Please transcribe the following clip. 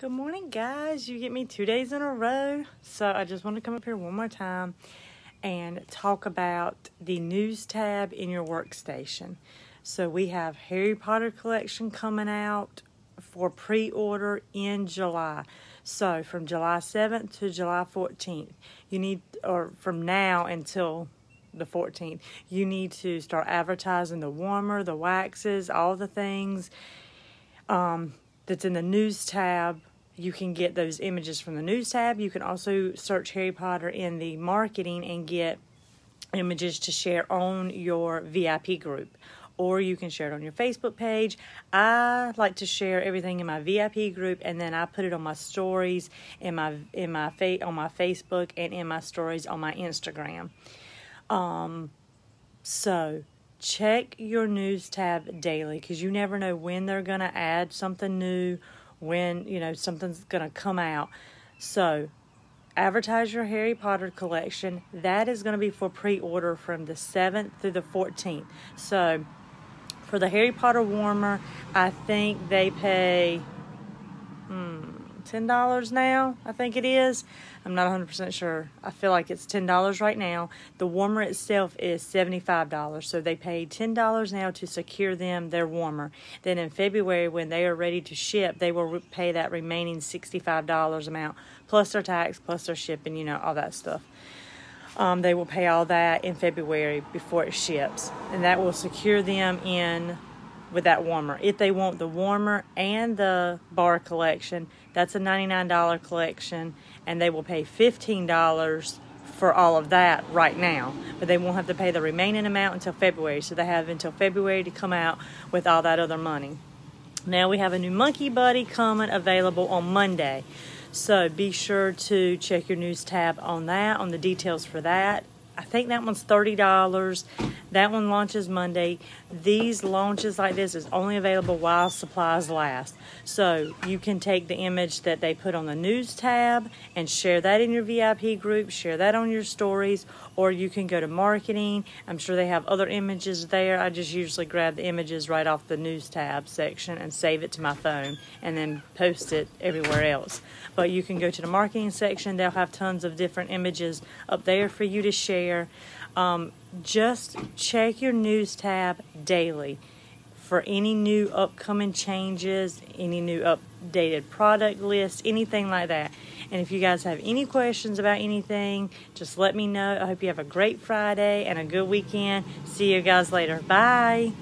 Good morning, guys. You get me two days in a row. So I just want to come up here one more time and talk about the news tab in your workstation. So we have Harry Potter collection coming out for pre-order in July. So from July 7th to July 14th, you need, or from now until the 14th, you need to start advertising the warmer, the waxes, all the things um, that's in the news tab. You can get those images from the news tab. You can also search Harry Potter in the marketing and get images to share on your VIP group or you can share it on your Facebook page. I like to share everything in my VIP group and then I put it on my stories in my in my fa- on my Facebook and in my stories on my Instagram. Um so check your news tab daily cuz you never know when they're going to add something new, when, you know, something's going to come out. So, advertise your Harry Potter collection. That is going to be for pre-order from the 7th through the 14th. So, for the Harry Potter warmer, I think they pay $10 now, I think it is. I'm not 100% sure. I feel like it's $10 right now. The warmer itself is $75. So they pay $10 now to secure them their warmer. Then in February, when they are ready to ship, they will pay that remaining $65 amount plus their tax, plus their shipping, you know, all that stuff. Um, they will pay all that in February before it ships, and that will secure them in with that warmer. If they want the warmer and the bar collection, that's a $99 collection, and they will pay $15 for all of that right now. But they won't have to pay the remaining amount until February, so they have until February to come out with all that other money. Now we have a new Monkey Buddy coming available on Monday. So be sure to check your news tab on that, on the details for that. I think that one's $30. That one launches Monday. These launches like this is only available while supplies last. So you can take the image that they put on the news tab and share that in your VIP group, share that on your stories, or you can go to marketing. I'm sure they have other images there. I just usually grab the images right off the news tab section and save it to my phone and then post it everywhere else. But you can go to the marketing section. They'll have tons of different images up there for you to share. Um, just check your news tab daily for any new upcoming changes, any new updated product list, anything like that. And if you guys have any questions about anything, just let me know. I hope you have a great Friday and a good weekend. See you guys later. Bye.